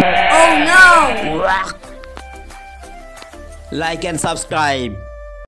Oh no! Like and subscribe.